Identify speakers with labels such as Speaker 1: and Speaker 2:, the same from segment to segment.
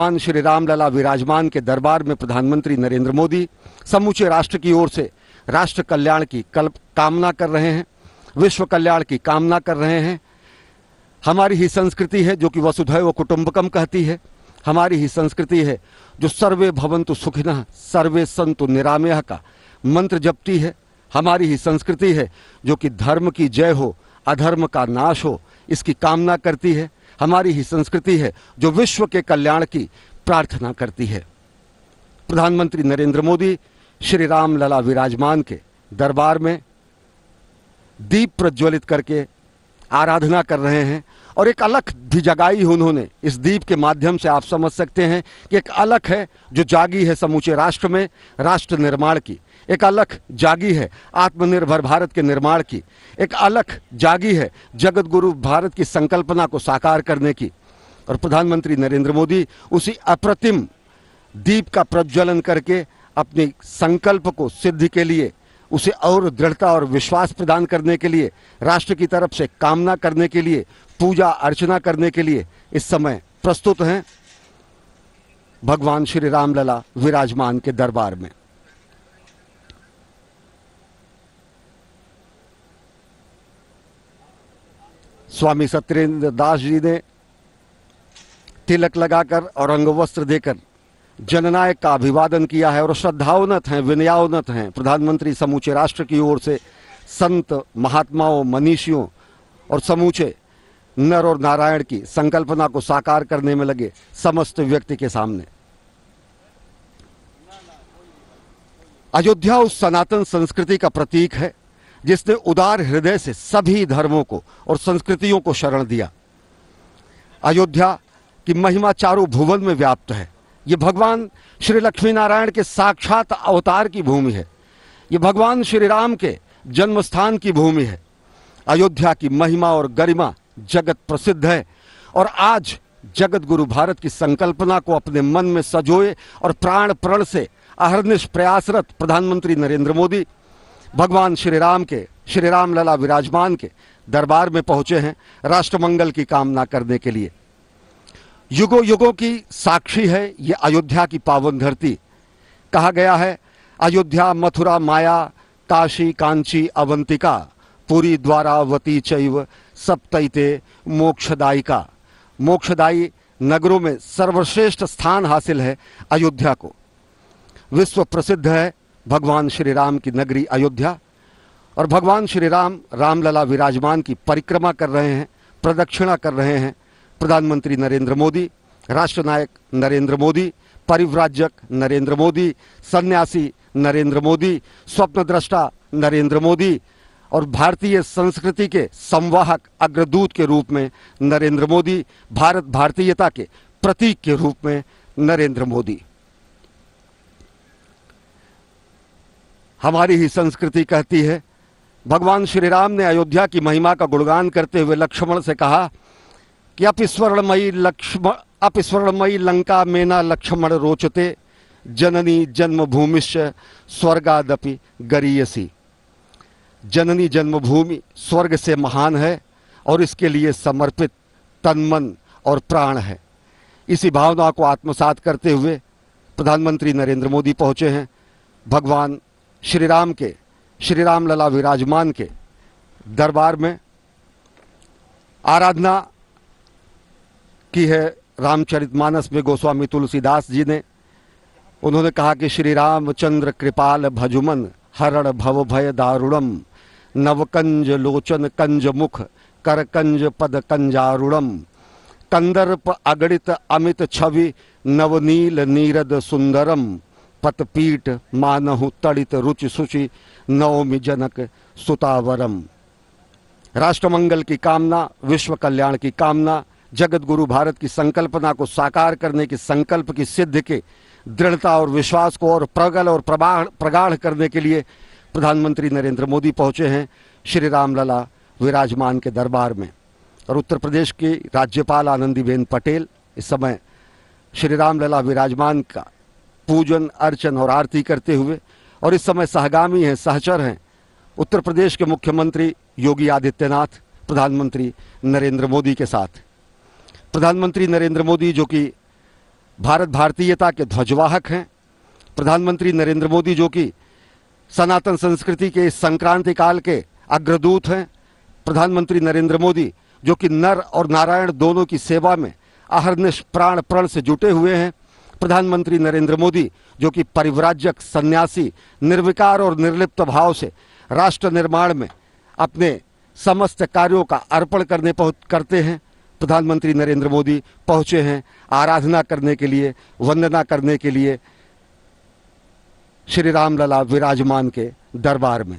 Speaker 1: भगवान श्री रामलला विराजमान के दरबार में प्रधानमंत्री नरेंद्र मोदी समूचे राष्ट्र की ओर से राष्ट्र कल्याण की कल्प कामना कर रहे हैं विश्व कल्याण की कामना कर रहे हैं हमारी ही संस्कृति है जो कि वसुधैव कुटुंबकम कहती है हमारी ही संस्कृति है जो सर्वे भवंतु सुखिन सर्वे संतु निरामय का मंत्र जपती है हमारी ही संस्कृति है जो कि धर्म की जय हो अधर्म का नाश हो इसकी कामना करती है हमारी ही संस्कृति है जो विश्व के कल्याण की प्रार्थना करती है प्रधानमंत्री नरेंद्र मोदी श्री राम लला विराजमान के दरबार में दीप प्रज्वलित करके आराधना कर रहे हैं और एक अलख भी जगाई उन्होंने इस दीप के माध्यम से आप समझ सकते हैं कि एक अलख है जो जागी है समूचे राष्ट्र में राष्ट्र निर्माण की एक अलख जागी है आत्मनिर्भर भारत के निर्माण की एक अलख जागी है जगत गुरु भारत की संकल्पना को साकार करने की और प्रधानमंत्री नरेंद्र मोदी उसी अप्रतिम दीप का प्रज्वलन करके अपने संकल्प को सिद्धि के लिए उसे और दृढ़ता और विश्वास प्रदान करने के लिए राष्ट्र की तरफ से कामना करने के लिए पूजा अर्चना करने के लिए इस समय प्रस्तुत हैं भगवान श्री रामलला विराजमान के दरबार में स्वामी सत्येंद्र दास जी ने तिलक लगाकर और अंगवस्त्र देकर जननायक का अभिवादन किया है और श्रद्धावनत हैं विनयावनत हैं प्रधानमंत्री समूचे राष्ट्र की ओर से संत महात्माओं मनीषियों और समूचे नर और नारायण की संकल्पना को साकार करने में लगे समस्त व्यक्ति के सामने अयोध्या उस सनातन संस्कृति का प्रतीक है जिसने उदार हृदय से सभी धर्मों को और संस्कृतियों को शरण दिया अयोध्या की महिमा चारों भुवन में व्याप्त है ये भगवान श्री लक्ष्मी नारायण के साक्षात अवतार की भूमि है ये भगवान श्री राम के जन्म स्थान की भूमि है अयोध्या की महिमा और गरिमा जगत प्रसिद्ध है और आज जगत गुरु भारत की संकल्पना को अपने मन में सजोए और प्राण प्रण से अहरनिश प्रयासरत प्रधानमंत्री नरेंद्र मोदी भगवान श्री राम के श्री राम लला विराजमान के दरबार में पहुंचे हैं राष्ट्रमंगल की कामना करने के लिए युगो युगों की साक्षी है ये अयोध्या की पावन धरती कहा गया है अयोध्या मथुरा माया काशी कांची अवंतिका पुरी द्वारावती चैव सप्तैते मोक्षदायिका मोक्षदायी नगरों में सर्वश्रेष्ठ स्थान हासिल है अयोध्या को विश्व प्रसिद्ध है भगवान श्री राम की नगरी अयोध्या और भगवान श्री राम रामलला विराजमान की परिक्रमा कर रहे हैं प्रदक्षिणा कर रहे हैं प्रधानमंत्री नरेंद्र मोदी राष्ट्रनायक नरेंद्र मोदी परिव्राजक नरेंद्र मोदी सन्यासी नरेंद्र मोदी स्वप्नद्रष्टा नरेंद्र मोदी और भारतीय संस्कृति के संवाहक अग्रदूत के रूप में नरेंद्र मोदी भारत भारतीयता के प्रतीक के रूप में नरेंद्र मोदी हमारी ही संस्कृति कहती है भगवान श्री राम ने अयोध्या की महिमा का गुणगान करते हुए लक्ष्मण से कहा कि अपस्वर्णमयी लक्ष्मण अपस्वर्णमयी लंका मेना लक्ष्मण रोचते जननी जन्मभूमिश्च स्वर्गादपि गरीयसी जननी जन्मभूमि स्वर्ग से महान है और इसके लिए समर्पित तन मन और प्राण है इसी भावना को आत्मसात करते हुए प्रधानमंत्री नरेंद्र मोदी पहुँचे हैं भगवान श्री राम के श्री राम लला विराजमान के दरबार में आराधना की है रामचरितमानस में गोस्वामी तुलसीदास जी ने उन्होंने कहा कि श्री रामचंद्र कृपाल भजुमन हरण भव भय दारुणम नवकंज लोचन कंज मुख कर कंज पद कंजारुणम कंदर्प अगणित अमित छवि नवनील नीरद सुंदरम पतपीट मानहु तड़ित रुचि सुचि नवमी जनक सुतावरम राष्ट्रमंगल की कामना विश्व कल्याण की कामना जगत गुरु भारत की संकल्पना को साकार करने की संकल्प की सिद्ध के दृढ़ता और विश्वास को और प्रगल और प्रगाढ़ करने के लिए प्रधानमंत्री नरेंद्र मोदी पहुंचे हैं श्री रामलला विराजमान के दरबार में और उत्तर प्रदेश की राज्यपाल आनंदीबेन पटेल इस समय श्री रामलला विराजमान का पूजन अर्चन और आरती करते हुए और इस समय सहगामी हैं सहचर हैं उत्तर प्रदेश के मुख्यमंत्री योगी आदित्यनाथ प्रधानमंत्री नरेंद्र मोदी के साथ प्रधानमंत्री नरेंद्र मोदी जो कि भारत भारतीयता के ध्वजवाहक हैं प्रधानमंत्री नरेंद्र मोदी जो कि सनातन संस्कृति के इस संक्रांति काल के अग्रदूत हैं प्रधानमंत्री नरेंद्र मोदी जो कि नर और नारायण दोनों की सेवा में अहरनिश प्राण प्रण से जुटे हुए हैं प्रधानमंत्री नरेंद्र मोदी जो कि परिव्राजक सन्यासी निर्विकार और निर्लिप्त भाव से राष्ट्र निर्माण में अपने समस्त कार्यों का अर्पण करने पहुँच करते हैं प्रधानमंत्री नरेंद्र मोदी पहुँचे हैं आराधना करने के लिए वंदना करने के लिए श्री रामलला विराजमान के दरबार में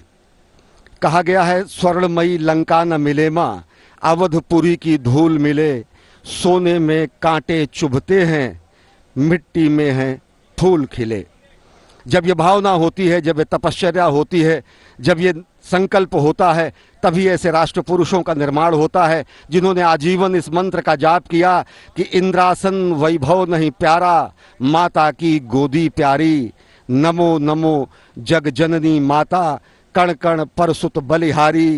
Speaker 1: कहा गया है स्वर्णमयी लंका न मिले माँ अवधपुरी की धूल मिले सोने में कांटे चुभते हैं मिट्टी में है फूल खिले जब ये भावना होती है जब ये तपश्चर्या होती है जब ये संकल्प होता है तभी ऐसे राष्ट्र पुरुषों का निर्माण होता है जिन्होंने आजीवन इस मंत्र का जाप किया कि इंद्रासन वैभव नहीं प्यारा माता की गोदी प्यारी नमो नमो जग जननी माता कण कण परसुत बलिहारी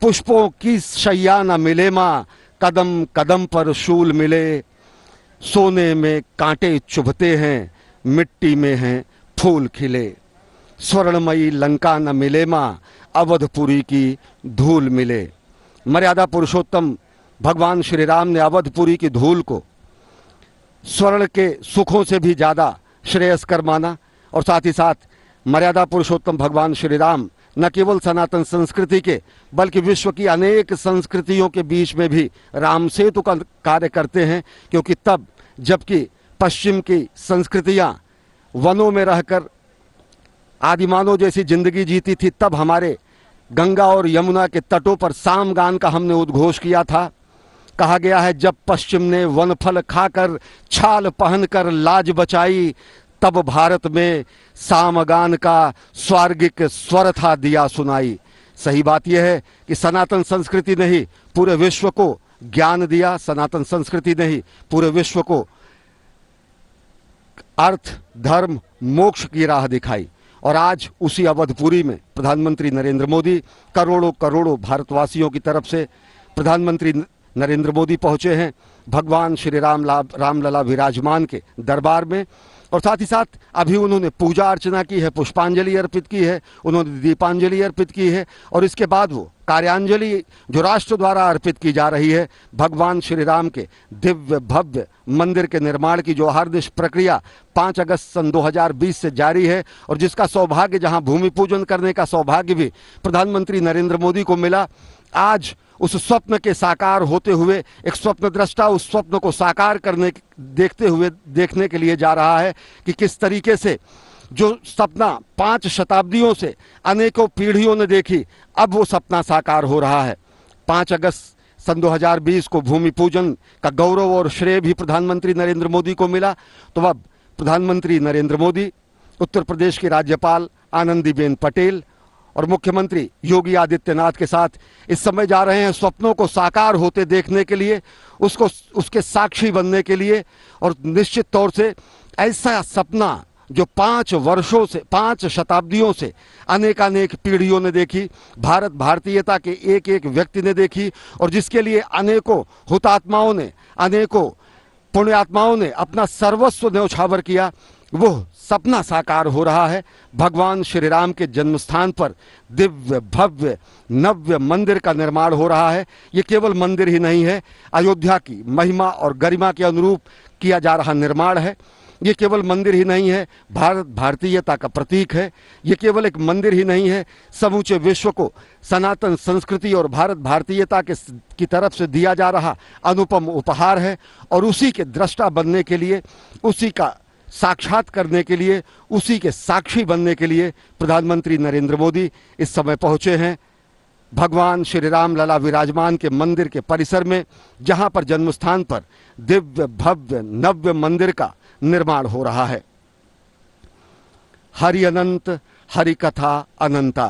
Speaker 1: पुष्पों की शैया न मिले माँ कदम कदम पर शूल मिले सोने में कांटे चुभते हैं मिट्टी में हैं फूल खिले स्वर्णमयी लंका न मिले माँ अवधपुरी की धूल मिले मर्यादा पुरुषोत्तम भगवान श्री राम ने अवधपुरी की धूल को स्वर्ण के सुखों से भी ज़्यादा श्रेयस्कर माना और साथ ही साथ मर्यादा पुरुषोत्तम भगवान श्री राम न केवल सनातन संस्कृति के बल्कि विश्व की अनेक संस्कृतियों के बीच में भी राम सेतु का कार्य करते हैं क्योंकि तब जबकि पश्चिम की संस्कृतियाँ वनों में रहकर आदिमानों जैसी जिंदगी जीती थी तब हमारे गंगा और यमुना के तटों पर सामगान का हमने उद्घोष किया था कहा गया है जब पश्चिम ने वन फल खाकर छाल पहनकर लाज बचाई तब भारत में सामगान का स्वर्गिक स्वर था दिया सुनाई सही बात यह है कि सनातन संस्कृति नहीं पूरे विश्व को ज्ञान दिया सनातन संस्कृति ने ही पूरे विश्व को अर्थ धर्म मोक्ष की राह दिखाई और आज उसी अवधपुरी में प्रधानमंत्री नरेंद्र मोदी करोड़ों करोड़ों भारतवासियों की तरफ से प्रधानमंत्री नरेंद्र मोदी पहुंचे हैं भगवान श्री राम रामलला विराजमान के दरबार में और साथ ही साथ अभी उन्होंने पूजा अर्चना की है पुष्पांजलि अर्पित की है उन्होंने दीपांजलि अर्पित की है और इसके बाद वो कार्यांजलि जो राष्ट्र द्वारा अर्पित की जा रही है भगवान श्री राम के दिव्य भव्य मंदिर के निर्माण की जो हार्दिश प्रक्रिया 5 अगस्त सन 2020 से जारी है और जिसका सौभाग्य जहां भूमि पूजन करने का सौभाग्य भी प्रधानमंत्री नरेंद्र मोदी को मिला आज उस स्वप्न के साकार होते हुए एक स्वप्न दृष्टा उस स्वप्न को साकार करने देखते हुए देखने के लिए जा रहा है कि किस तरीके से जो सपना पांच शताब्दियों से अनेकों पीढ़ियों ने देखी अब वो सपना साकार हो रहा है पाँच अगस्त सन 2020 को भूमि पूजन का गौरव और श्रेय भी प्रधानमंत्री नरेंद्र मोदी को मिला तो अब प्रधानमंत्री नरेंद्र मोदी उत्तर प्रदेश की राज्यपाल आनंदीबेन पटेल और मुख्यमंत्री योगी आदित्यनाथ के साथ इस समय जा रहे हैं सपनों को साकार होते देखने के लिए उसको उसके साक्षी बनने के लिए और निश्चित तौर से ऐसा सपना जो पाँच वर्षों से पाँच शताब्दियों से अनेकानेक पीढ़ियों ने देखी भारत भारतीयता के एक एक व्यक्ति ने देखी और जिसके लिए अनेकों हुतात्माओं ने अनेकों पुण्यात्माओं ने अपना सर्वस्व न्यौछावर किया वो सपना साकार हो रहा है भगवान श्री राम के जन्म स्थान पर दिव्य भव्य नव्य मंदिर का निर्माण हो रहा है ये केवल मंदिर ही नहीं है अयोध्या की महिमा और गरिमा के अनुरूप किया जा रहा निर्माण है ये केवल मंदिर ही नहीं है भारत भारतीयता का प्रतीक है ये केवल एक मंदिर ही नहीं है समूचे विश्व को सनातन संस्कृति और भारत भारतीयता के की तरफ से दिया जा रहा अनुपम उपहार है और उसी के दृष्टा बनने के लिए उसी का साक्षात करने के लिए उसी के साक्षी बनने के लिए प्रधानमंत्री नरेंद्र मोदी इस समय पहुंचे हैं भगवान श्री राम लला विराजमान के मंदिर के परिसर में जहां पर जन्म स्थान पर दिव्य भव्य नव्य मंदिर का निर्माण हो रहा है हरि अनंत हरि कथा अनंता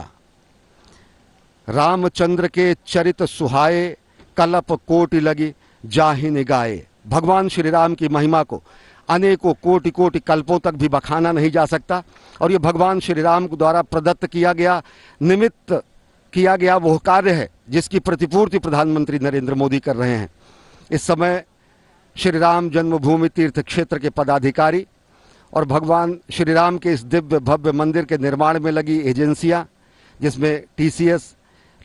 Speaker 1: रामचंद्र के चरित सुहाए कलप कोटि लगी जाहि निगाए भगवान श्री राम की महिमा को अनेकों कोटि कोटि कल्पों तक भी बखाना नहीं जा सकता और ये भगवान श्री राम द्वारा प्रदत्त किया गया निमित्त किया गया वह कार्य है जिसकी प्रतिपूर्ति प्रधानमंत्री नरेंद्र मोदी कर रहे हैं इस समय श्री राम जन्मभूमि तीर्थ क्षेत्र के पदाधिकारी और भगवान श्री राम के इस दिव्य भव्य मंदिर के निर्माण में लगी एजेंसियां जिसमें टीसीएस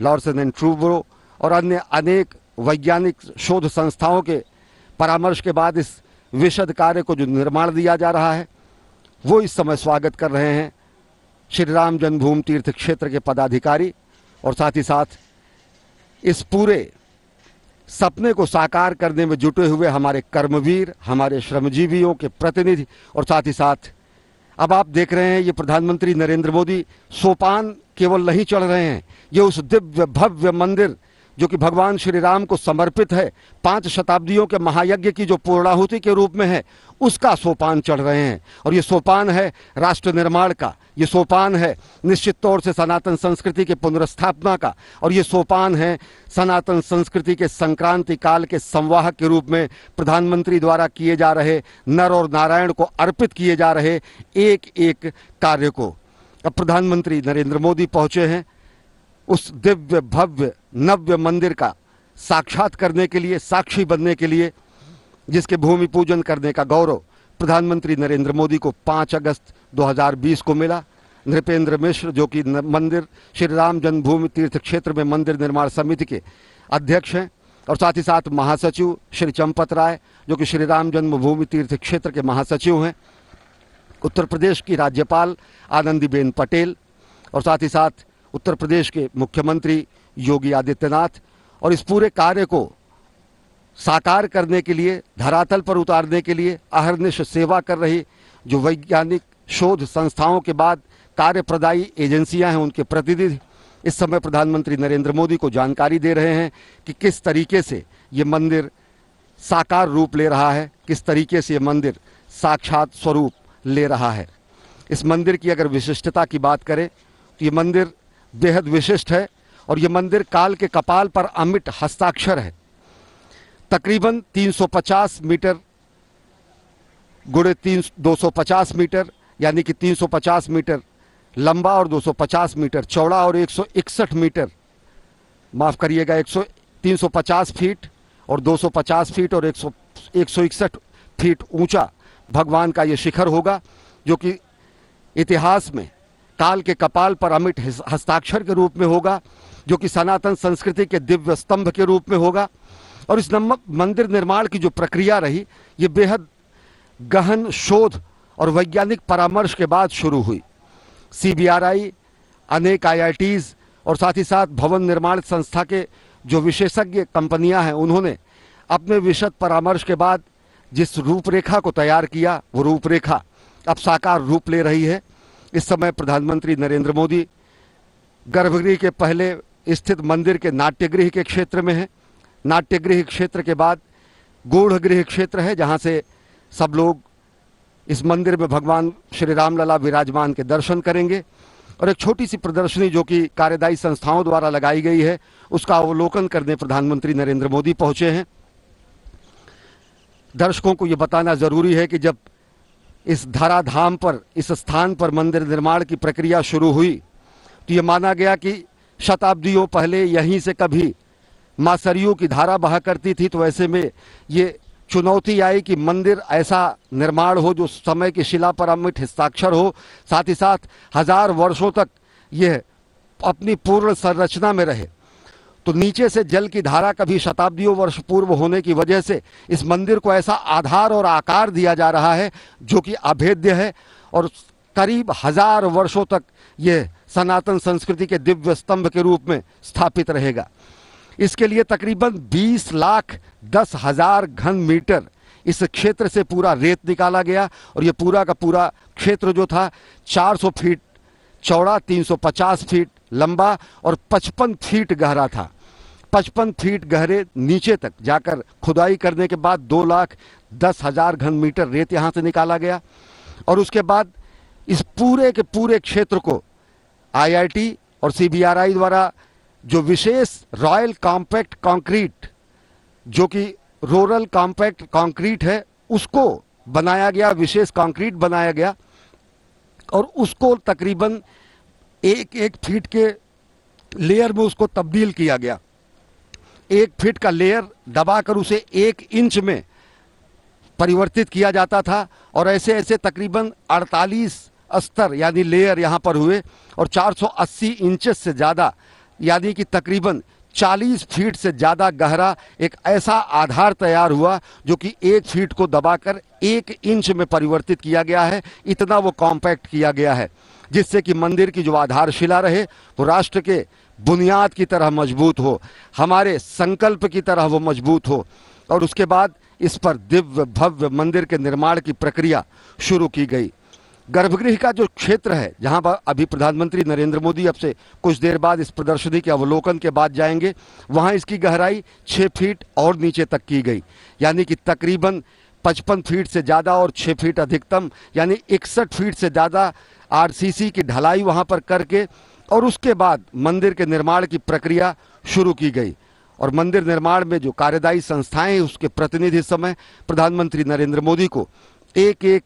Speaker 1: लॉर्सन एंड ट्रूब्रो और अन्य अनेक वैज्ञानिक शोध संस्थाओं के परामर्श के बाद इस विशद कार्य को जो निर्माण दिया जा रहा है वो इस समय स्वागत कर रहे हैं श्री राम जन्मभूमि तीर्थ क्षेत्र के पदाधिकारी और साथ ही साथ इस पूरे सपने को साकार करने में जुटे हुए हमारे कर्मवीर हमारे श्रमजीवियों के प्रतिनिधि और साथ ही साथ अब आप देख रहे हैं ये प्रधानमंत्री नरेंद्र मोदी सोपान केवल नहीं चढ़ रहे हैं ये उस दिव्य भव्य मंदिर जो कि भगवान श्री राम को समर्पित है पांच शताब्दियों के महायज्ञ की जो पूर्णाहुति के रूप में है उसका सोपान चढ़ रहे हैं और ये सोपान है राष्ट्र निर्माण का ये सोपान है निश्चित तौर से सनातन संस्कृति के पुनर्स्थापना का और ये सोपान है सनातन संस्कृति के संक्रांति काल के संवाहक के रूप में प्रधानमंत्री द्वारा किए जा रहे नर और नारायण को अर्पित किए जा रहे एक एक कार्य को अब प्रधानमंत्री नरेंद्र मोदी पहुँचे हैं उस दिव्य भव्य नव्य मंदिर का साक्षात करने के लिए साक्षी बनने के लिए जिसके भूमि पूजन करने का गौरव प्रधानमंत्री नरेंद्र मोदी को 5 अगस्त 2020 को मिला नृपेंद्र मिश्र जो कि मंदिर श्री राम जन्मभूमि तीर्थ क्षेत्र में मंदिर निर्माण समिति के अध्यक्ष हैं और साथ ही साथ महासचिव श्री चंपत राय जो कि श्री राम जन्मभूमि तीर्थ क्षेत्र के महासचिव हैं उत्तर प्रदेश की राज्यपाल आनंदीबेन पटेल और साथ ही साथ उत्तर प्रदेश के मुख्यमंत्री योगी आदित्यनाथ और इस पूरे कार्य को साकार करने के लिए धरातल पर उतारने के लिए अहरनिश सेवा कर रही जो वैज्ञानिक शोध संस्थाओं के बाद कार्यप्रदायी एजेंसियां हैं उनके प्रतिनिधि इस समय प्रधानमंत्री नरेंद्र मोदी को जानकारी दे रहे हैं कि किस तरीके से ये मंदिर साकार रूप ले रहा है किस तरीके से ये मंदिर साक्षात स्वरूप ले रहा है इस मंदिर की अगर विशिष्टता की बात करें तो ये मंदिर बेहद विशिष्ट है और ये मंदिर काल के कपाल पर अमिट हस्ताक्षर है तकरीबन 350 मीटर गुड़े तीन दो मीटर यानी कि 350 मीटर लंबा और 250 मीटर चौड़ा और 161 मीटर माफ़ करिएगा 100 350 फीट और 250 फीट और 100 161 फीट ऊंचा भगवान का ये शिखर होगा जो कि इतिहास में काल के कपाल पर अमिट हस्ताक्षर के रूप में होगा जो कि सनातन संस्कृति के दिव्य स्तंभ के रूप में होगा और इस मंदिर निर्माण की जो प्रक्रिया रही ये बेहद गहन शोध और वैज्ञानिक परामर्श के बाद शुरू हुई सीबीआरआई अनेक आईआईटीज़ और साथ ही साथ भवन निर्माण संस्था के जो विशेषज्ञ कंपनियां हैं उन्होंने अपने विशद परामर्श के बाद जिस रूपरेखा को तैयार किया वो रूपरेखा अब साकार रूप ले रही है इस समय प्रधानमंत्री नरेंद्र मोदी गर्भगृह के पहले स्थित मंदिर के नाट्यगृह के क्षेत्र में है नाट्यगृह क्षेत्र के बाद गूढ़ गृह क्षेत्र है जहाँ से सब लोग इस मंदिर में भगवान श्री रामलला विराजमान के दर्शन करेंगे और एक छोटी सी प्रदर्शनी जो कि कार्यदायी संस्थाओं द्वारा लगाई गई है उसका अवलोकन करने प्रधानमंत्री नरेंद्र मोदी पहुंचे हैं दर्शकों को ये बताना ज़रूरी है कि जब इस धराधाम पर इस स्थान पर मंदिर निर्माण की प्रक्रिया शुरू हुई तो ये माना गया कि शताब्दियों पहले यहीं से कभी माँ सरयू की धारा बहा करती थी तो ऐसे में ये चुनौती आई कि मंदिर ऐसा निर्माण हो जो समय की शिला पर अमिट हस्ताक्षर हो साथ ही साथ हजार वर्षों तक यह अपनी पूर्ण संरचना में रहे तो नीचे से जल की धारा कभी शताब्दियों वर्ष पूर्व होने की वजह से इस मंदिर को ऐसा आधार और आकार दिया जा रहा है जो कि अभेद्य है और करीब हजार वर्षों तक यह सनातन संस्कृति के दिव्य स्तंभ के रूप में स्थापित रहेगा इसके लिए तकरीबन 20 लाख दस हजार घन मीटर इस क्षेत्र से पूरा रेत निकाला गया और ये पूरा का पूरा क्षेत्र जो था 400 फीट चौड़ा 350 फीट लंबा और 55 फीट गहरा था 55 फीट गहरे नीचे तक जाकर खुदाई करने के बाद दो लाख दस हजार घन मीटर रेत यहाँ से निकाला गया और उसके बाद इस पूरे के पूरे क्षेत्र को आईआईटी और सीबीआरआई द्वारा जो विशेष रॉयल कॉम्पैक्ट कंक्रीट जो कि रूरल कॉम्पैक्ट कंक्रीट है उसको बनाया गया विशेष कंक्रीट बनाया गया और उसको तकरीबन एक एक फीट के लेयर में उसको तब्दील किया गया एक फीट का लेयर दबाकर उसे एक इंच में परिवर्तित किया जाता था और ऐसे ऐसे तकरीबन स्तर यानी लेयर यहाँ पर हुए और 480 इंचेस से ज़्यादा यानी कि तकरीबन 40 फीट से ज़्यादा गहरा एक ऐसा आधार तैयार हुआ जो कि एक फीट को दबाकर एक इंच में परिवर्तित किया गया है इतना वो कॉम्पैक्ट किया गया है जिससे कि मंदिर की जो आधारशिला रहे वो राष्ट्र के बुनियाद की तरह मजबूत हो हमारे संकल्प की तरह वो मजबूत हो और उसके बाद इस पर दिव्य भव्य मंदिर के निर्माण की प्रक्रिया शुरू की गई गर्भगृह का जो क्षेत्र है जहां पर अभी प्रधानमंत्री नरेंद्र मोदी अब से कुछ देर बाद इस प्रदर्शनी के अवलोकन के बाद जाएंगे वहां इसकी गहराई छः फीट और नीचे तक की गई यानी कि तकरीबन पचपन फीट से ज़्यादा और छः फीट अधिकतम यानी इकसठ फीट से ज़्यादा आरसीसी की ढलाई वहाँ पर करके और उसके बाद मंदिर के निर्माण की प्रक्रिया शुरू की गई और मंदिर निर्माण में जो कार्यदायी संस्थाएं उसके प्रतिनिधि समय प्रधानमंत्री नरेंद्र मोदी को एक एक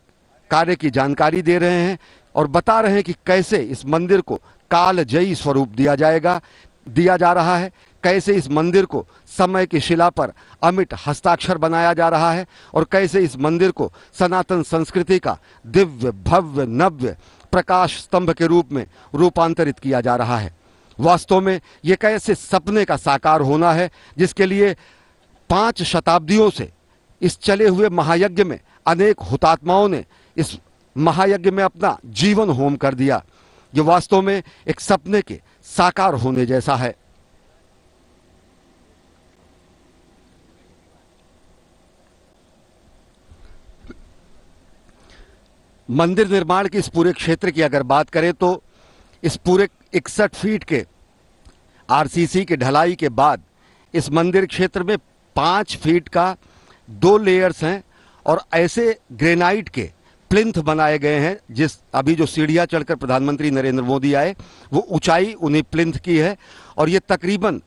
Speaker 1: कार्य की जानकारी दे रहे हैं और बता रहे हैं कि कैसे इस मंदिर को कालजयी स्वरूप दिया जाएगा दिया जा रहा है कैसे इस मंदिर को समय की शिला पर अमिट हस्ताक्षर बनाया जा रहा है और कैसे इस मंदिर को सनातन संस्कृति का दिव्य भव्य नव्य प्रकाश स्तंभ के रूप में रूपांतरित किया जा रहा है वास्तव में ये कैसे सपने का साकार होना है जिसके लिए पांच शताब्दियों से इस चले हुए महायज्ञ में अनेक हुतात्माओं ने इस महायज्ञ में अपना जीवन होम कर दिया जो वास्तव में एक सपने के साकार होने जैसा है मंदिर निर्माण के इस पूरे क्षेत्र की अगर बात करें तो इस पूरे इकसठ फीट के आरसीसी के ढलाई के बाद इस मंदिर क्षेत्र में पांच फीट का दो लेयर्स हैं और ऐसे ग्रेनाइट के प्लिंथ बनाए गए हैं जिस अभी जो सीढ़ियाँ चढ़कर प्रधानमंत्री नरेंद्र मोदी आए वो ऊंचाई उन्हें प्लिंथ की है और ये तकरीबन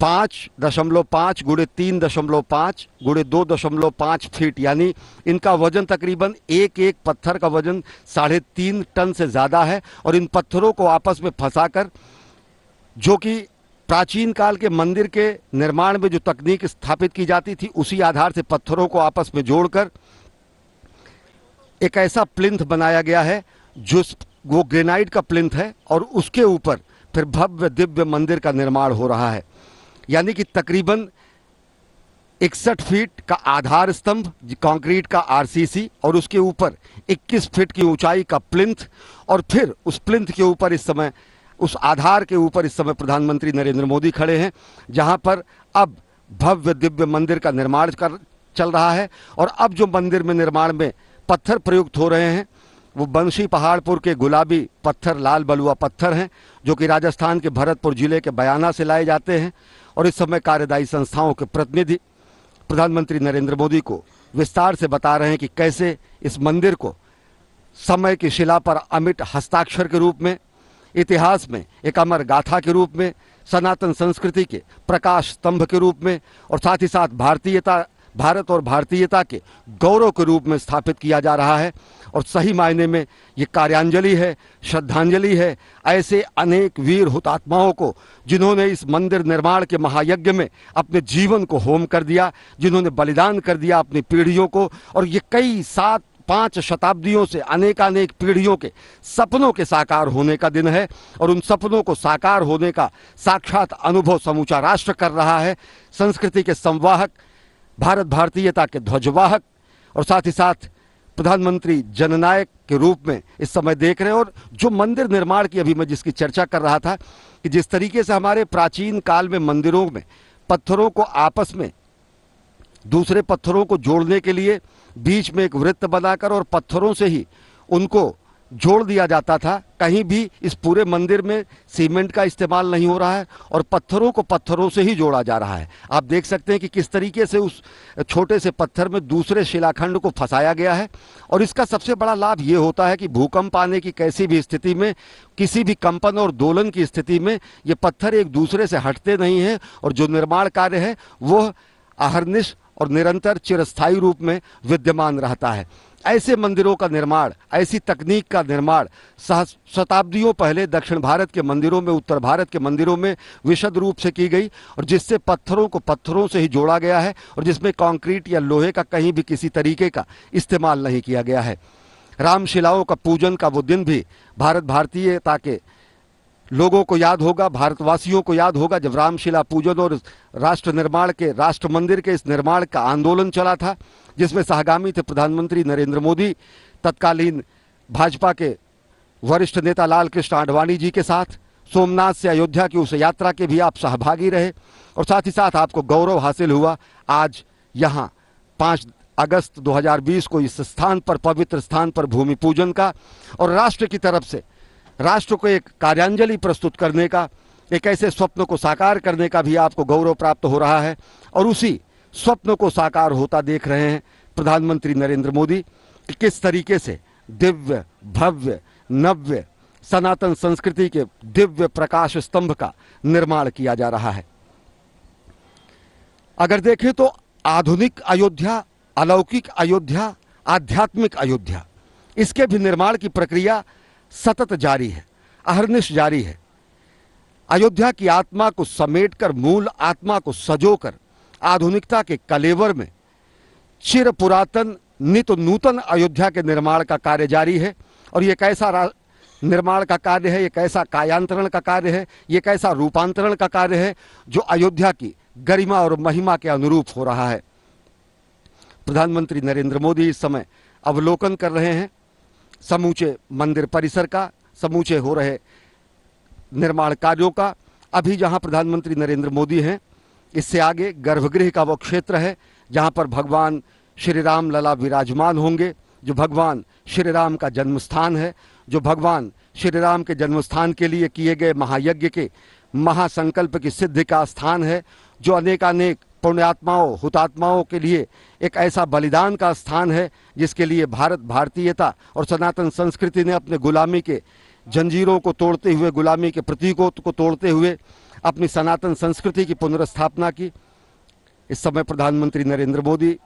Speaker 1: पाँच दशमलव पाँच गुड़े तीन दशमलव पाँच गुड़े दो दशमलव पाँच फीट यानी इनका वजन तकरीबन एक एक पत्थर का वजन साढ़े तीन टन से ज़्यादा है और इन पत्थरों को आपस में फंसाकर जो कि प्राचीन काल के मंदिर के निर्माण में जो तकनीक स्थापित की जाती थी उसी आधार से पत्थरों को आपस में जोड़कर एक ऐसा प्लिंथ बनाया गया है जो वो ग्रेनाइट का प्लिंथ है और उसके ऊपर फिर भव्य दिव्य मंदिर का निर्माण हो रहा है यानी कि तकरीबन इकसठ फीट का आधार स्तंभ कंक्रीट का आरसीसी और उसके ऊपर 21 फीट की ऊंचाई का प्लिंथ और फिर उस प्लिंथ के ऊपर इस समय उस आधार के ऊपर इस समय प्रधानमंत्री नरेंद्र मोदी खड़े हैं जहां पर अब भव्य दिव्य मंदिर का निर्माण कर चल रहा है और अब जो मंदिर में निर्माण में पत्थर प्रयुक्त हो रहे हैं वो बंशी पहाड़पुर के गुलाबी पत्थर लाल बलुआ पत्थर हैं जो कि राजस्थान के भरतपुर जिले के बयाना से लाए जाते हैं और इस समय कार्यदायी संस्थाओं के प्रतिनिधि प्रधानमंत्री नरेंद्र मोदी को विस्तार से बता रहे हैं कि कैसे इस मंदिर को समय की शिला पर अमिट हस्ताक्षर के रूप में इतिहास में एक अमर गाथा के रूप में सनातन संस्कृति के प्रकाश स्तंभ के रूप में और साथ ही साथ भारतीयता भारत और भारतीयता के गौरव के रूप में स्थापित किया जा रहा है और सही मायने में ये कार्यांजलि है श्रद्धांजलि है ऐसे अनेक वीर हुतात्माओं को जिन्होंने इस मंदिर निर्माण के महायज्ञ में अपने जीवन को होम कर दिया जिन्होंने बलिदान कर दिया अपनी पीढ़ियों को और ये कई सात पाँच शताब्दियों से अनेकानेक पीढ़ियों के सपनों के साकार होने का दिन है और उन सपनों को साकार होने का साक्षात अनुभव समूचा राष्ट्र कर रहा है संस्कृति के संवाहक भारत भारतीयता के ध्वजवाहक और साथ ही साथ प्रधानमंत्री जननायक के रूप में इस समय देख रहे हैं और जो मंदिर निर्माण की अभी मैं जिसकी चर्चा कर रहा था कि जिस तरीके से हमारे प्राचीन काल में मंदिरों में पत्थरों को आपस में दूसरे पत्थरों को जोड़ने के लिए बीच में एक वृत्त बनाकर और पत्थरों से ही उनको जोड़ दिया जाता था कहीं भी इस पूरे मंदिर में सीमेंट का इस्तेमाल नहीं हो रहा है और पत्थरों को पत्थरों से ही जोड़ा जा रहा है आप देख सकते हैं कि किस तरीके से उस छोटे से पत्थर में दूसरे शिलाखंड को फंसाया गया है और इसका सबसे बड़ा लाभ ये होता है कि भूकंप आने की कैसी भी स्थिति में किसी भी कंपन और दोलन की स्थिति में ये पत्थर एक दूसरे से हटते नहीं हैं और जो निर्माण कार्य है वह अहरनिश और निरंतर चिरस्थायी रूप में विद्यमान रहता है ऐसे मंदिरों का निर्माण ऐसी तकनीक का निर्माण शताब्दियों पहले दक्षिण भारत के मंदिरों में उत्तर भारत के मंदिरों में विशद रूप से की गई और जिससे पत्थरों को पत्थरों से ही जोड़ा गया है और जिसमें कंक्रीट या लोहे का कहीं भी किसी तरीके का इस्तेमाल नहीं किया गया है रामशिलाओं का पूजन का वो दिन भी भारत भारतीयता के लोगों को याद होगा भारतवासियों को याद होगा जब रामशिला पूजन और राष्ट्र निर्माण के राष्ट्र मंदिर के इस निर्माण का आंदोलन चला था जिसमें सहगामी थे प्रधानमंत्री नरेंद्र मोदी तत्कालीन भाजपा के वरिष्ठ नेता लाल कृष्ण आडवाणी जी के साथ सोमनाथ से अयोध्या की उस यात्रा के भी आप सहभागी रहे और साथ ही साथ आपको गौरव हासिल हुआ आज यहाँ पाँच अगस्त 2020 को इस स्थान पर पवित्र स्थान पर भूमि पूजन का और राष्ट्र की तरफ से राष्ट्र को एक कार्यांजलि प्रस्तुत करने का एक ऐसे स्वप्न को साकार करने का भी आपको गौरव प्राप्त हो रहा है और उसी स्वप्न को साकार होता देख रहे हैं प्रधानमंत्री नरेंद्र मोदी कि किस तरीके से दिव्य भव्य नव्य सनातन संस्कृति के दिव्य प्रकाश स्तंभ का निर्माण किया जा रहा है अगर देखें तो आधुनिक अयोध्या अलौकिक अयोध्या आध्यात्मिक अयोध्या इसके भी निर्माण की प्रक्रिया सतत जारी है अहरनिश जारी है अयोध्या की आत्मा को समेटकर मूल आत्मा को सजोकर आधुनिकता के कलेवर में चिर पुरातन नित नूतन अयोध्या के निर्माण का कार्य जारी है और ये कैसा निर्माण का कार्य है ये कैसा कायांतरण का कार्य है ये कैसा रूपांतरण का कार्य है जो अयोध्या की गरिमा और महिमा के अनुरूप हो रहा है प्रधानमंत्री नरेंद्र मोदी इस समय अवलोकन कर रहे हैं समूचे मंदिर परिसर का समूचे हो रहे निर्माण कार्यों का अभी जहां प्रधानमंत्री नरेंद्र मोदी हैं इससे आगे गर्भगृह का वो क्षेत्र है जहां पर भगवान श्री राम लला विराजमान होंगे जो भगवान श्री राम का जन्म स्थान है जो भगवान श्री राम के जन्म स्थान के लिए किए गए महायज्ञ के महासंकल्प की सिद्धि का स्थान है जो अनेकानेक पुण्यात्माओं हुतात्माओं के लिए एक ऐसा बलिदान का स्थान है जिसके लिए भारत भारतीयता और सनातन संस्कृति ने अपने गुलामी के जंजीरों को तोड़ते हुए गुलामी के प्रतीकों को तोड़ते हुए अपनी सनातन संस्कृति की पुनर्स्थापना की इस समय प्रधानमंत्री नरेंद्र मोदी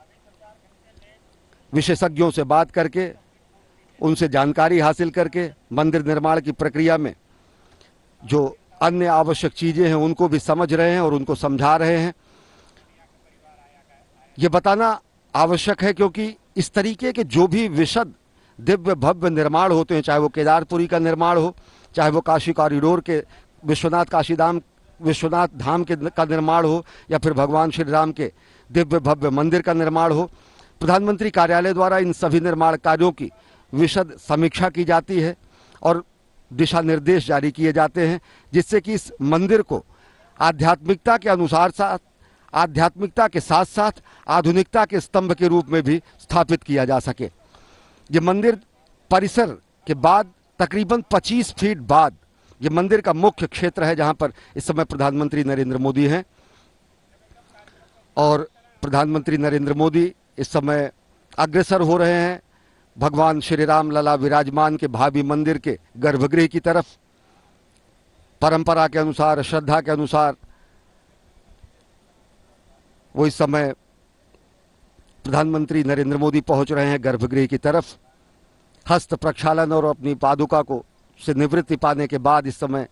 Speaker 1: विशेषज्ञों से बात करके उनसे जानकारी हासिल करके मंदिर निर्माण की प्रक्रिया में जो अन्य आवश्यक चीज़ें हैं उनको भी समझ रहे हैं और उनको समझा रहे हैं ये बताना आवश्यक है क्योंकि इस तरीके के जो भी विशद दिव्य भव्य निर्माण होते हैं चाहे वो केदारपुरी का निर्माण हो चाहे वो काशी कॉरिडोर के विश्वनाथ काशीधाम विश्वनाथ धाम के का निर्माण हो या फिर भगवान श्री राम के दिव्य भव्य मंदिर का निर्माण हो प्रधानमंत्री कार्यालय द्वारा इन सभी निर्माण कार्यों की विशद समीक्षा की जाती है और दिशा निर्देश जारी किए जाते हैं जिससे कि इस मंदिर को आध्यात्मिकता के अनुसार साथ आध्यात्मिकता के साथ साथ आधुनिकता के स्तंभ के रूप में भी स्थापित किया जा सके ये मंदिर परिसर के बाद तकरीबन 25 फीट बाद ये मंदिर का मुख्य क्षेत्र है जहां पर इस समय प्रधानमंत्री नरेंद्र मोदी हैं और प्रधानमंत्री नरेंद्र मोदी इस समय अग्रसर हो रहे हैं भगवान श्री राम लला विराजमान के भाभी मंदिर के गर्भगृह की तरफ परंपरा के अनुसार श्रद्धा के अनुसार वो इस समय प्रधानमंत्री नरेंद्र मोदी पहुंच रहे हैं गर्भगृह की तरफ हस्त प्रक्षालन और अपनी पादुका को से निवृत्ति पाने के बाद इस समय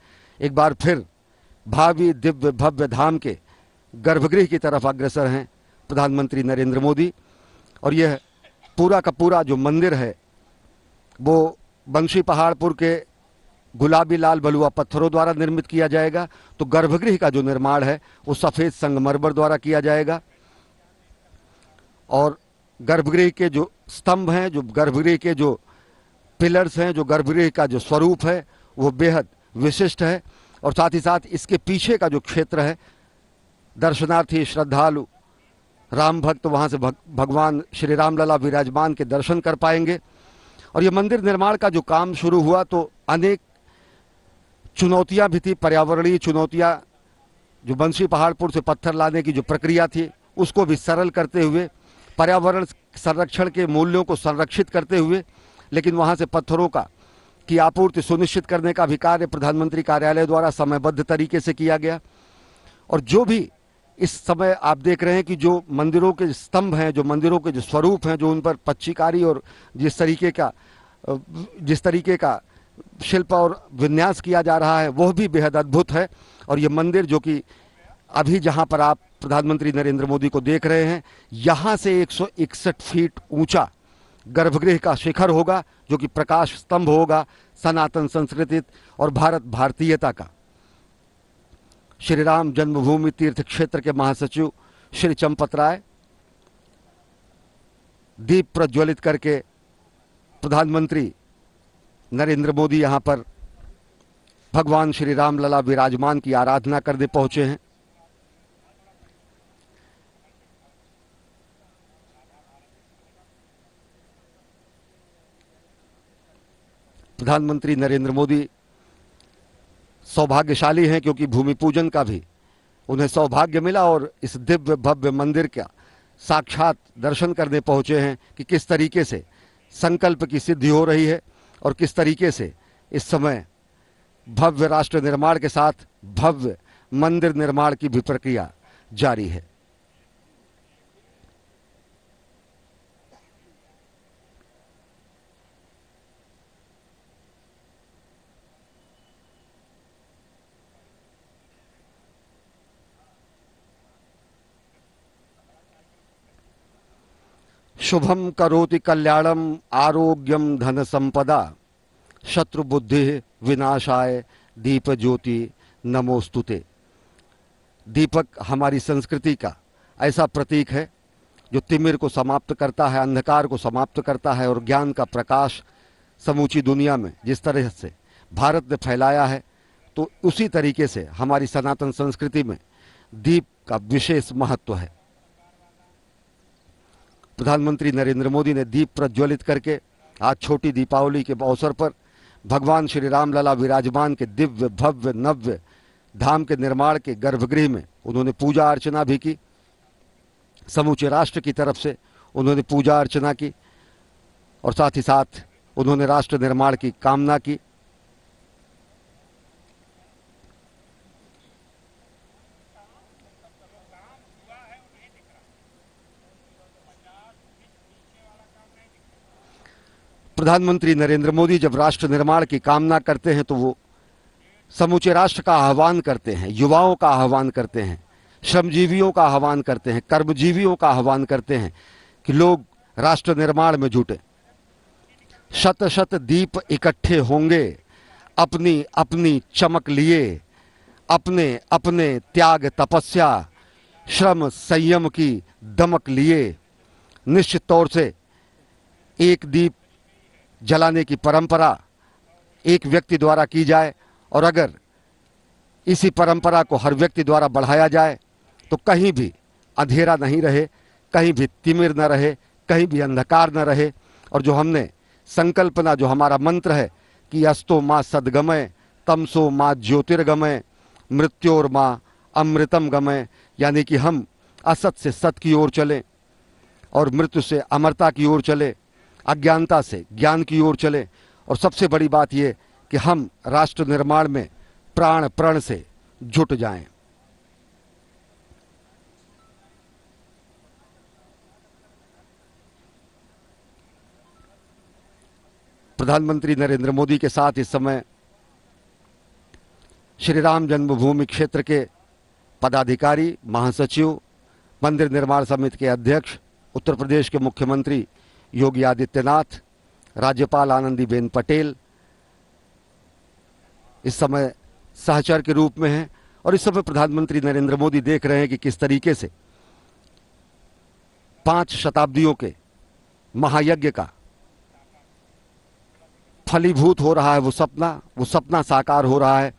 Speaker 1: एक बार फिर भावी दिव्य भव्य धाम के गर्भगृह की तरफ अग्रसर हैं प्रधानमंत्री नरेंद्र मोदी और यह पूरा का पूरा जो मंदिर है वो बंशी पहाड़पुर के गुलाबी लाल बलुआ पत्थरों द्वारा निर्मित किया जाएगा तो गर्भगृह का जो निर्माण है वो सफ़ेद संगमरमर द्वारा किया जाएगा और गर्भगृह के जो स्तंभ हैं जो गर्भगृह के जो पिलर्स हैं जो गर्भगृह का जो स्वरूप है वो बेहद विशिष्ट है और साथ ही साथ इसके पीछे का जो क्षेत्र है दर्शनार्थी श्रद्धालु राम भक्त वहाँ से भग, भगवान श्री राम लला विराजमान के दर्शन कर पाएंगे और ये मंदिर निर्माण का जो काम शुरू हुआ तो अनेक चुनौतियाँ भी थी पर्यावरणीय चुनौतियाँ जो बंसी पहाड़पुर से पत्थर लाने की जो प्रक्रिया थी उसको भी सरल करते हुए पर्यावरण संरक्षण के मूल्यों को संरक्षित करते हुए लेकिन वहाँ से पत्थरों का की आपूर्ति सुनिश्चित करने का भी कार्य प्रधानमंत्री कार्यालय द्वारा समयबद्ध तरीके से किया गया और जो भी इस समय आप देख रहे हैं कि जो मंदिरों के स्तंभ हैं जो मंदिरों के जो स्वरूप हैं जो उन पर पच्चीकारी और जिस तरीके का जिस तरीके का शिल्प और विन्यास किया जा रहा है वह भी बेहद अद्भुत है और ये मंदिर जो कि अभी जहां पर आप प्रधानमंत्री नरेंद्र मोदी को देख रहे हैं यहां से 161 फीट ऊंचा गर्भगृह का शिखर होगा जो कि प्रकाश स्तंभ होगा सनातन संस्कृति और भारत भारतीयता का श्री राम जन्मभूमि तीर्थ क्षेत्र के महासचिव श्री चंपत राय दीप प्रज्वलित करके प्रधानमंत्री नरेंद्र मोदी यहाँ पर भगवान श्री राम लला विराजमान की आराधना करने पहुंचे हैं प्रधानमंत्री नरेंद्र मोदी सौभाग्यशाली हैं क्योंकि भूमि पूजन का भी उन्हें सौभाग्य मिला और इस दिव्य भव्य मंदिर का साक्षात दर्शन करने पहुंचे हैं कि किस तरीके से संकल्प की सिद्धि हो रही है और किस तरीके से इस समय भव्य राष्ट्र निर्माण के साथ भव्य मंदिर निर्माण की भी प्रक्रिया जारी है शुभम करोति कल्याणम आरोग्यम धन संपदा शत्रु बुद्धि विनाशाय दीप ज्योति नमोस्तुते दीपक हमारी संस्कृति का ऐसा प्रतीक है जो तिमिर को समाप्त करता है अंधकार को समाप्त करता है और ज्ञान का प्रकाश समूची दुनिया में जिस तरह से भारत ने फैलाया है तो उसी तरीके से हमारी सनातन संस्कृति में दीप का विशेष महत्व है प्रधानमंत्री नरेंद्र मोदी ने दीप प्रज्वलित करके आज छोटी दीपावली के अवसर पर भगवान श्री रामलला विराजमान के दिव्य भव्य नव्य धाम के निर्माण के गर्भगृह में उन्होंने पूजा अर्चना भी की समूचे राष्ट्र की तरफ से उन्होंने पूजा अर्चना की और साथ ही साथ उन्होंने राष्ट्र निर्माण की कामना की प्रधानमंत्री नरेंद्र मोदी जब राष्ट्र निर्माण की कामना करते हैं तो वो समूचे राष्ट्र का आह्वान करते हैं युवाओं का आह्वान करते हैं श्रमजीवियों का आह्वान करते हैं कर्मजीवियों का आह्वान करते हैं कि लोग राष्ट्र निर्माण में जुटे शत शत दीप इकट्ठे होंगे अपनी अपनी चमक लिए अपने अपने त्याग तपस्या श्रम संयम की दमक लिए निश्चित तौर से एक दीप जलाने की परंपरा एक व्यक्ति द्वारा की जाए और अगर इसी परंपरा को हर व्यक्ति द्वारा बढ़ाया जाए तो कहीं भी अंधेरा नहीं रहे कहीं भी तिमिर न रहे कहीं भी अंधकार न रहे और जो हमने संकल्पना जो हमारा मंत्र है कि अस्तो माँ सदगमय तमसो माँ ज्योतिर्गमय मृत्योर माँ अमृतम गमय यानी कि हम असत से सत की ओर चलें और मृत्यु से अमरता की ओर चले अज्ञानता से ज्ञान की ओर चले और सबसे बड़ी बात यह कि हम राष्ट्र निर्माण में प्राण प्रण से जुट जाएं। प्रधानमंत्री नरेंद्र मोदी के साथ इस समय श्री राम जन्मभूमि क्षेत्र के पदाधिकारी महासचिव मंदिर निर्माण समिति के अध्यक्ष उत्तर प्रदेश के मुख्यमंत्री योगी आदित्यनाथ राज्यपाल आनंदीबेन पटेल इस समय सहचर के रूप में हैं और इस समय प्रधानमंत्री नरेंद्र मोदी देख रहे हैं कि किस तरीके से पांच शताब्दियों के महायज्ञ का फलीभूत हो रहा है वो सपना वो सपना साकार हो रहा है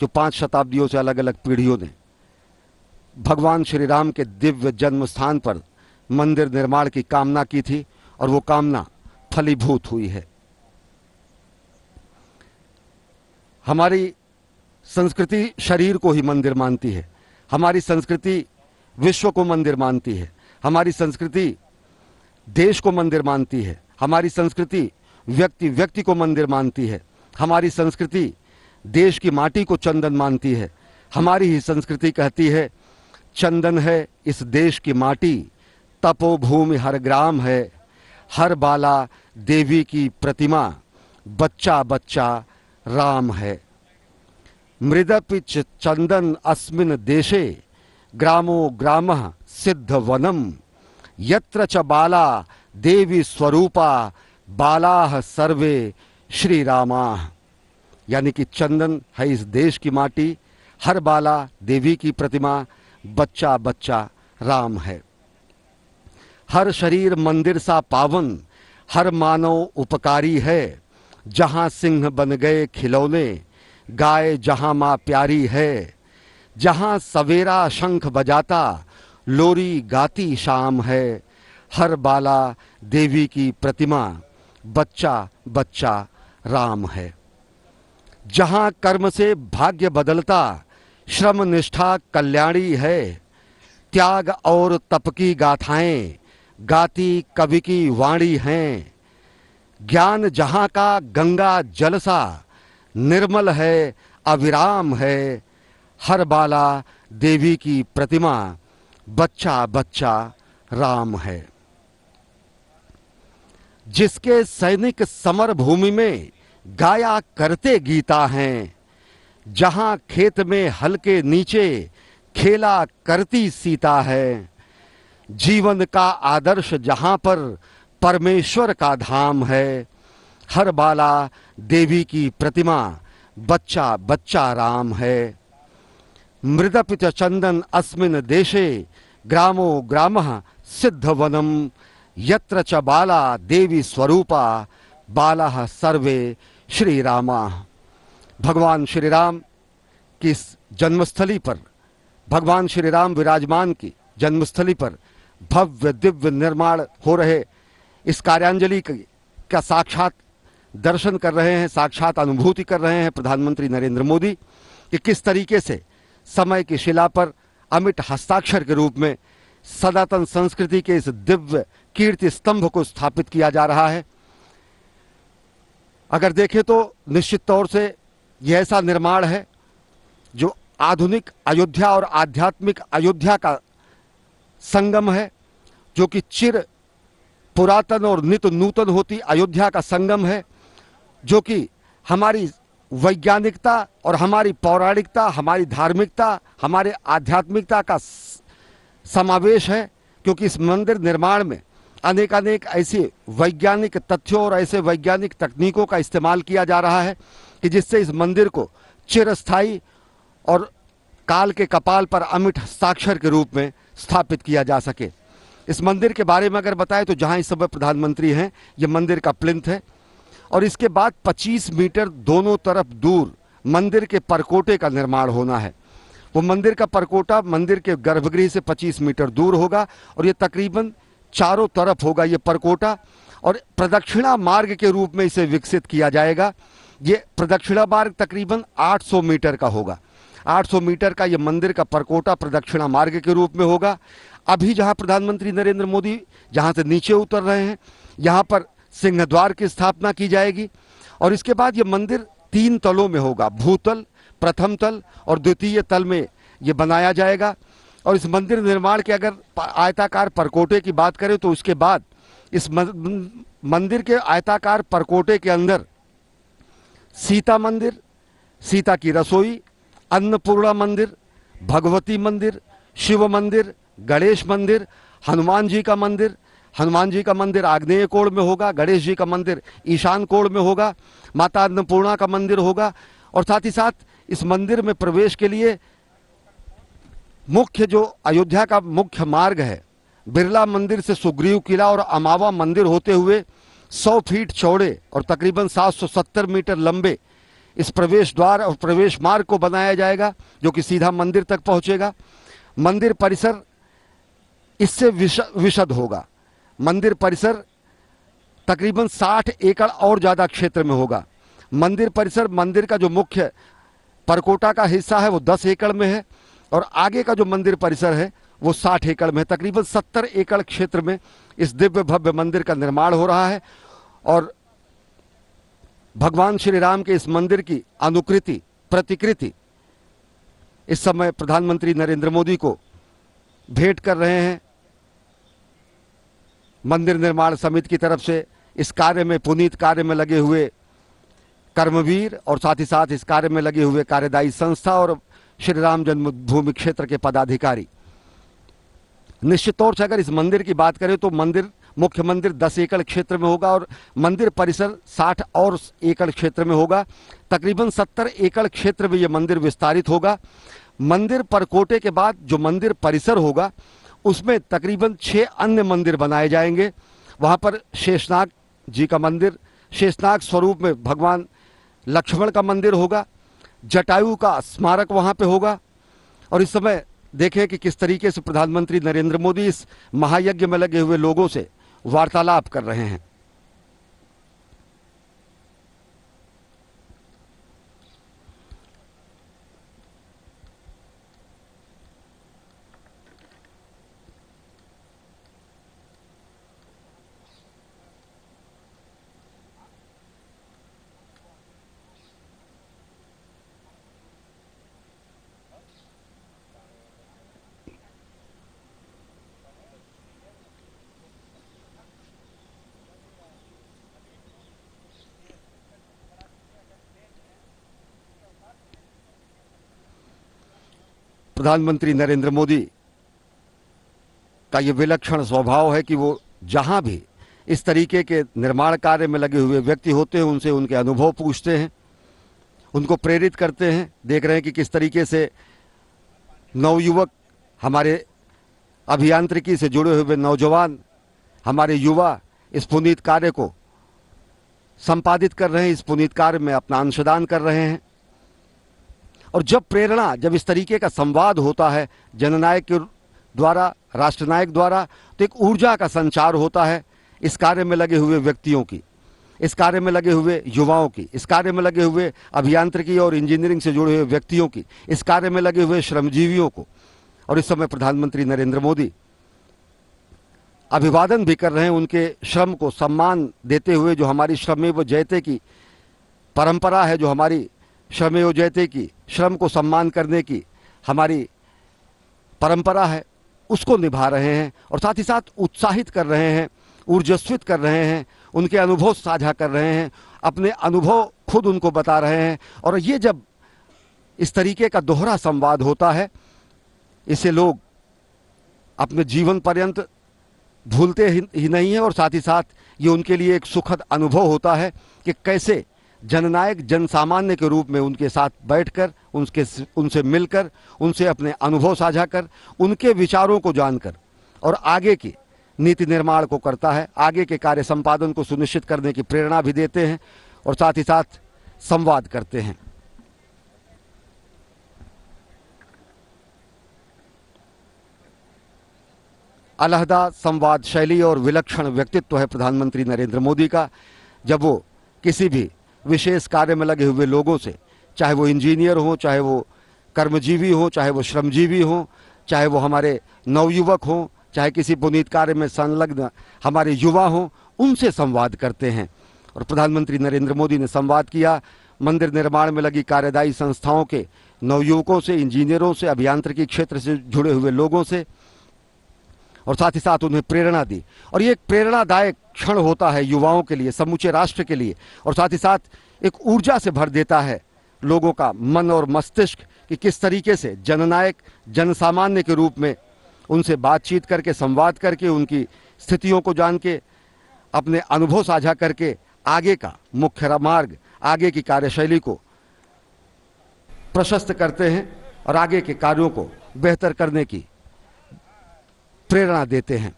Speaker 1: जो पांच शताब्दियों से अलग अलग पीढ़ियों ने भगवान श्री राम के दिव्य जन्म स्थान पर मंदिर निर्माण की कामना की थी और वो कामना फलीभूत हुई है हमारी संस्कृति शरीर को ही मंदिर मानती है हमारी संस्कृति विश्व को मंदिर मानती है हमारी संस्कृति देश को मंदिर मानती है हमारी संस्कृति व्यक्ति व्यक्ति को मंदिर मानती है हमारी संस्कृति देश की माटी को चंदन मानती है हमारी ही संस्कृति कहती है चंदन है इस देश की माटी तपोभूमि हर ग्राम है हर बाला देवी की प्रतिमा बच्चा बच्चा राम है मृदपिच चंदन अस्मिन देशे ग्रामो ग्राम सिद्ध वनम यत्र च बाला देवी स्वरूपा बाला सर्वे श्री रामा यानी कि चंदन है इस देश की माटी हर बाला देवी की प्रतिमा बच्चा बच्चा राम है हर शरीर मंदिर सा पावन हर मानव उपकारी है जहाँ सिंह बन गए खिलौने गाय जहाँ माँ प्यारी है जहाँ सवेरा शंख बजाता लोरी गाती शाम है हर बाला देवी की प्रतिमा बच्चा बच्चा राम है जहाँ कर्म से भाग्य बदलता श्रम निष्ठा कल्याणी है त्याग और तप की गाथाएं गाती कवि की वाणी है ज्ञान जहां का गंगा जलसा निर्मल है अविराम है हर बाला देवी की प्रतिमा बच्चा बच्चा राम है जिसके सैनिक समर भूमि में गाया करते गीता हैं जहां खेत में हल्के नीचे खेला करती सीता है जीवन का आदर्श जहां पर परमेश्वर का धाम है हर बाला देवी की प्रतिमा बच्चा बच्चा राम है मृदपित चंदन अस्मिन देशे ग्रामो ग्राम वनम यत्र च बाला देवी स्वरूपा बाला सर्वे श्री रामा भगवान श्री राम की जन्मस्थली पर भगवान श्री राम विराजमान की जन्मस्थली पर भव्य दिव्य निर्माण हो रहे इस कार्यांजलि का साक्षात दर्शन कर रहे हैं साक्षात अनुभूति कर रहे हैं प्रधानमंत्री नरेंद्र मोदी कि किस तरीके से समय की शिला पर अमिट हस्ताक्षर के रूप में सनातन संस्कृति के इस दिव्य कीर्ति स्तंभ को स्थापित किया जा रहा है अगर देखें तो निश्चित तौर से यह ऐसा निर्माण है जो आधुनिक अयोध्या और आध्यात्मिक अयोध्या का संगम है जो कि चिर पुरातन और नित नूतन होती अयोध्या का संगम है जो कि हमारी वैज्ञानिकता और हमारी पौराणिकता हमारी धार्मिकता हमारे आध्यात्मिकता का समावेश है क्योंकि इस मंदिर निर्माण में अनेक अनेक ऐसे वैज्ञानिक तथ्यों और ऐसे वैज्ञानिक तकनीकों का इस्तेमाल किया जा रहा है कि जिससे इस मंदिर को चिरस्थाई और काल के कपाल पर अमिट हस्ताक्षर के रूप में स्थापित किया जा सके इस मंदिर के बारे में अगर बताएं तो जहां इस समय प्रधानमंत्री हैं ये मंदिर का प्लिंथ है और इसके बाद 25 मीटर दोनों तरफ दूर मंदिर के परकोटे का निर्माण होना है वो मंदिर का परकोटा मंदिर के गर्भगृह से 25 मीटर दूर होगा और ये तकरीबन चारों तरफ होगा ये परकोटा और प्रदक्षिणा मार्ग के रूप में इसे विकसित किया जाएगा ये प्रदक्षिणा मार्ग तकरीबन आठ मीटर का होगा 800 मीटर का ये मंदिर का परकोटा प्रदक्षिणा मार्ग के रूप में होगा अभी जहां प्रधानमंत्री नरेंद्र मोदी जहां से नीचे उतर रहे हैं यहां पर सिंहद्वार की स्थापना की जाएगी और इसके बाद ये मंदिर तीन तलों में होगा भूतल प्रथम तल और द्वितीय तल में ये बनाया जाएगा और इस मंदिर निर्माण के अगर आयताकार परकोटे की बात करें तो उसके बाद इस मंदिर के आयताकार परकोटे के अंदर सीता मंदिर सीता की रसोई अन्नपूर्णा मंदिर भगवती मंदिर शिव मंदिर गणेश मंदिर हनुमान जी का मंदिर हनुमान जी का मंदिर आग्नेय कोण में होगा गणेश जी का मंदिर ईशान कोण में होगा माता अन्नपूर्णा का मंदिर होगा और साथ ही साथ इस मंदिर में प्रवेश के लिए मुख्य जो अयोध्या का मुख्य मार्ग है बिरला मंदिर से सुग्रीव किला और अमावा मंदिर होते हुए 100 फीट चौड़े और तकरीबन 770 मीटर लंबे इस प्रवेश द्वार और प्रवेश मार्ग को बनाया जाएगा जो कि सीधा मंदिर तक पहुंचेगा मंदिर परिसर इससे विशद होगा मंदिर परिसर तकरीबन 60 एकड़ और ज़्यादा क्षेत्र में होगा मंदिर परिसर मंदिर का जो मुख्य परकोटा का हिस्सा है वो 10 एकड़ में है और आगे का जो मंदिर परिसर है वो 60 एकड़ में है तकरीबन 70 एकड़ क्षेत्र में इस दिव्य भव्य मंदिर का निर्माण हो रहा है और भगवान श्री राम के इस मंदिर की अनुकृति प्रतिकृति इस समय प्रधानमंत्री नरेंद्र मोदी को भेंट कर रहे हैं मंदिर निर्माण समिति की तरफ से इस कार्य में पुनीत कार्य में लगे हुए कर्मवीर और साथ ही साथ इस कार्य में लगे हुए कार्यदायी संस्था और श्री राम जन्मभूमि क्षेत्र के पदाधिकारी निश्चित तौर से अगर इस मंदिर की बात करें तो मंदिर मुख्य मंदिर दस एकड़ क्षेत्र में होगा और मंदिर परिसर साठ और एकड़ क्षेत्र में होगा तकरीबन सत्तर एकड़ क्षेत्र में ये मंदिर विस्तारित होगा मंदिर परकोटे के बाद जो मंदिर परिसर होगा उसमें तकरीबन छः अन्य मंदिर बनाए जाएंगे वहाँ पर शेषनाग जी का मंदिर शेषनाग स्वरूप में भगवान लक्ष्मण का मंदिर होगा जटायु का स्मारक वहाँ पे होगा और इस समय देखें कि किस तरीके से प्रधानमंत्री नरेंद्र मोदी इस महायज्ञ में लगे हुए लोगों से वार्तालाप कर रहे हैं प्रधानमंत्री नरेंद्र मोदी का ये विलक्षण स्वभाव है कि वो जहाँ भी इस तरीके के निर्माण कार्य में लगे हुए व्यक्ति होते हैं उनसे उनके अनुभव पूछते हैं उनको प्रेरित करते हैं देख रहे हैं कि किस तरीके से नवयुवक हमारे अभियांत्रिकी से जुड़े हुए नौजवान हमारे युवा इस पुनीत कार्य को संपादित कर रहे हैं इस पुनीत कार्य में अपना अंशदान कर रहे हैं और जब प्रेरणा जब इस तरीके का संवाद होता है जननायक के द्वारा राष्ट्रनायक द्वारा तो एक ऊर्जा का संचार होता है इस कार्य में लगे हुए व्यक्तियों की इस कार्य में लगे हुए युवाओं की इस कार्य में लगे हुए अभियांत्रिकी और इंजीनियरिंग से जुड़े हुए व्यक्तियों की इस कार्य में लगे हुए श्रमजीवियों को और इस समय प्रधानमंत्री नरेंद्र मोदी अभिवादन भी कर रहे हैं उनके श्रम को सम्मान देते हुए जो हमारी श्रमेव जयते की परंपरा है जो हमारी श्रमेव जयते की श्रम को सम्मान करने की हमारी परंपरा है उसको निभा रहे हैं और साथ ही साथ उत्साहित कर रहे हैं ऊर्जस्वित कर रहे हैं उनके अनुभव साझा कर रहे हैं अपने अनुभव खुद उनको बता रहे हैं और ये जब इस तरीके का दोहरा संवाद होता है इसे लोग अपने जीवन पर्यंत भूलते ही नहीं हैं और साथ ही साथ ये उनके लिए एक सुखद अनुभव होता है कि कैसे जननायक जन सामान्य के रूप में उनके साथ बैठकर उनके उनसे मिलकर उनसे अपने अनुभव साझा कर उनके विचारों को जानकर और आगे की नीति निर्माण को करता है आगे के कार्य संपादन को सुनिश्चित करने की प्रेरणा भी देते हैं और साथ ही साथ संवाद करते हैं अलहदा संवाद शैली और विलक्षण व्यक्तित्व है प्रधानमंत्री नरेंद्र मोदी का जब वो किसी भी विशेष कार्य में लगे हुए लोगों से चाहे वो इंजीनियर हो चाहे वो कर्मजीवी हो चाहे वो श्रमजीवी हो चाहे वो हमारे नवयुवक हों चाहे किसी पुनीत कार्य में संलग्न हमारे युवा हों उनसे संवाद करते हैं और प्रधानमंत्री नरेंद्र मोदी ने संवाद किया मंदिर निर्माण में लगी कार्यदायी संस्थाओं के नवयुवकों से इंजीनियरों से अभियांत्रिकी क्षेत्र से जुड़े हुए लोगों से और साथ ही साथ उन्हें प्रेरणा दी और ये एक प्रेरणादायक क्षण होता है युवाओं के लिए समूचे राष्ट्र के लिए और साथ ही साथ एक ऊर्जा से भर देता है लोगों का मन और मस्तिष्क कि किस तरीके से जननायक जनसामान्य के रूप में उनसे बातचीत करके संवाद करके उनकी स्थितियों को जान के अपने अनुभव साझा करके आगे का मुख्य मार्ग आगे की कार्यशैली को प्रशस्त करते हैं और आगे के कार्यों को बेहतर करने की प्रेरणा देते हैं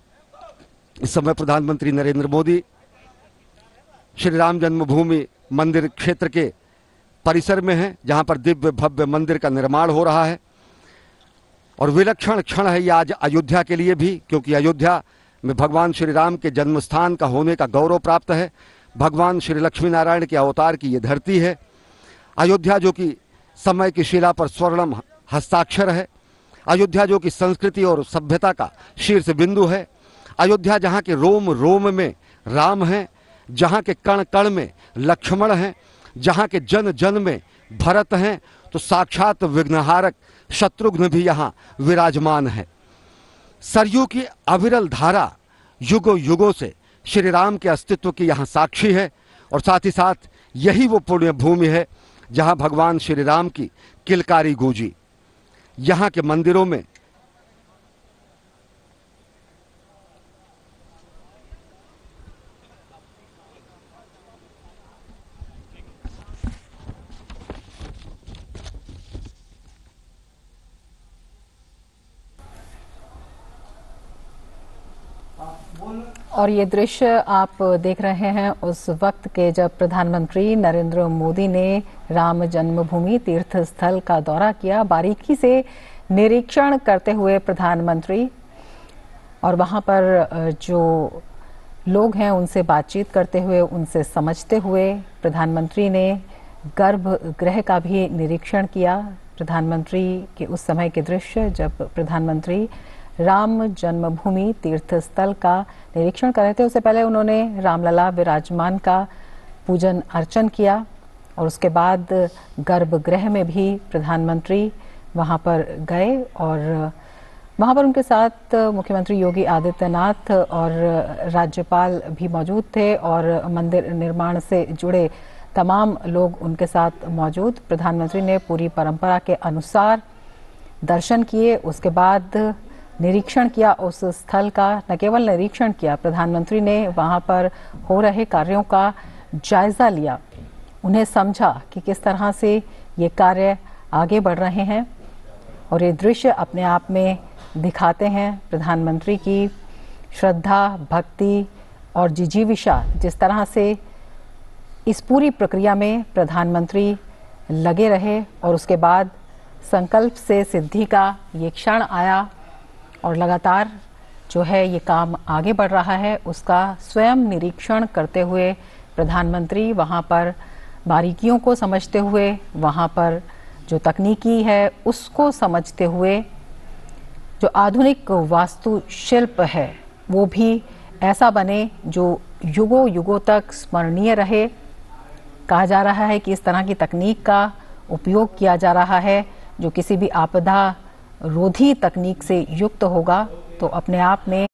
Speaker 1: इस समय प्रधानमंत्री नरेंद्र मोदी श्री राम जन्मभूमि मंदिर क्षेत्र के परिसर में हैं जहां पर दिव्य भव्य मंदिर का निर्माण हो रहा है और विलक्षण क्षण है ये आज अयोध्या के लिए भी क्योंकि अयोध्या में भगवान श्री राम के जन्म स्थान का होने का गौरव प्राप्त है भगवान श्री लक्ष्मी नारायण के अवतार की ये धरती है अयोध्या जो कि समय की शिला पर स्वर्णम हस्ताक्षर है अयोध्या जो कि संस्कृति और सभ्यता का शीर्ष बिंदु है अयोध्या जहाँ के रोम रोम में राम हैं जहाँ के कण कण में लक्ष्मण हैं जहाँ के जन जन में भरत हैं तो साक्षात विघ्नहारक शत्रुघ्न भी यहाँ विराजमान है सरयू की अविरल धारा युगो युगों से श्री राम के अस्तित्व की यहाँ साक्षी है और साथ ही साथ यही वो पुण्य भूमि है जहाँ भगवान श्री राम की किलकारी गूंजी यहाँ के मंदिरों में
Speaker 2: और ये दृश्य आप देख रहे हैं उस वक्त के जब प्रधानमंत्री नरेंद्र मोदी ने राम जन्मभूमि तीर्थ स्थल का दौरा किया बारीकी से निरीक्षण करते हुए प्रधानमंत्री और वहाँ पर जो लोग हैं उनसे बातचीत करते हुए उनसे समझते हुए प्रधानमंत्री ने गर्भगृह का भी निरीक्षण किया प्रधानमंत्री के उस समय के दृश्य जब प्रधानमंत्री राम जन्मभूमि तीर्थ स्थल का निरीक्षण कर रहे थे उससे पहले उन्होंने रामलला विराजमान का पूजन अर्चन किया और उसके बाद गर्भगृह में भी प्रधानमंत्री वहाँ पर गए और वहाँ पर उनके साथ मुख्यमंत्री योगी आदित्यनाथ और राज्यपाल भी मौजूद थे और मंदिर निर्माण से जुड़े तमाम लोग उनके साथ मौजूद प्रधानमंत्री ने पूरी परंपरा के अनुसार दर्शन किए उसके बाद निरीक्षण किया उस स्थल का न केवल निरीक्षण किया प्रधानमंत्री ने वहां पर हो रहे कार्यों का जायजा लिया उन्हें समझा कि किस तरह से ये कार्य आगे बढ़ रहे हैं और ये दृश्य अपने आप में दिखाते हैं प्रधानमंत्री की श्रद्धा भक्ति और जिजीविशा जिस तरह से इस पूरी प्रक्रिया में प्रधानमंत्री लगे रहे और उसके बाद संकल्प से सिद्धि का ये क्षण आया और लगातार जो है ये काम आगे बढ़ रहा है उसका स्वयं निरीक्षण करते हुए प्रधानमंत्री वहाँ पर बारीकियों को समझते हुए वहाँ पर जो तकनीकी है उसको समझते हुए जो आधुनिक वास्तुशिल्प है वो भी ऐसा बने जो युगों युगों तक स्मरणीय रहे कहा जा रहा है कि इस तरह की तकनीक का उपयोग किया जा रहा है जो किसी भी आपदा रोधी तकनीक से युक्त होगा तो अपने आप में